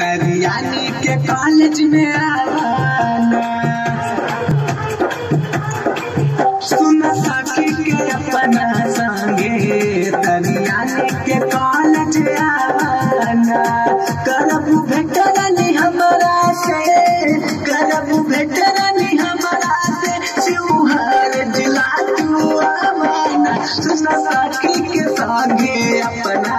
करियानी के कॉलेज में आवाना सुन सखी के अपना संगे तरियानी के कॉलेज आवाना करबू भेटरानी हमरा से। करबू भेटरानी हमरा से। शिवहर जिला तू आवाना सुन सखी के संगे अपना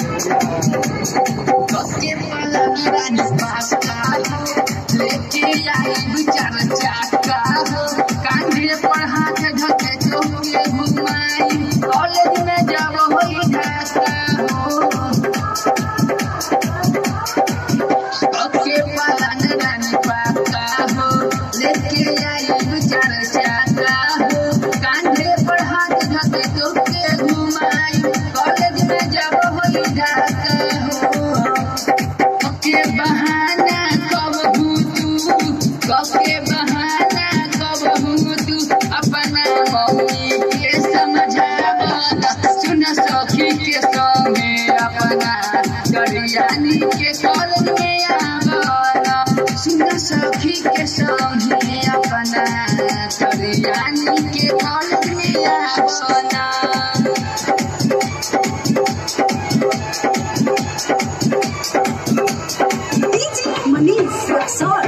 के पलंग रानी पास्ता लेके आई विचार चाका कांधे पर के संगे अपना गरियानी के कॉलेज में आवना सुन सखी के संगे अपना गरियानी के कॉलेज में Manish Roxon.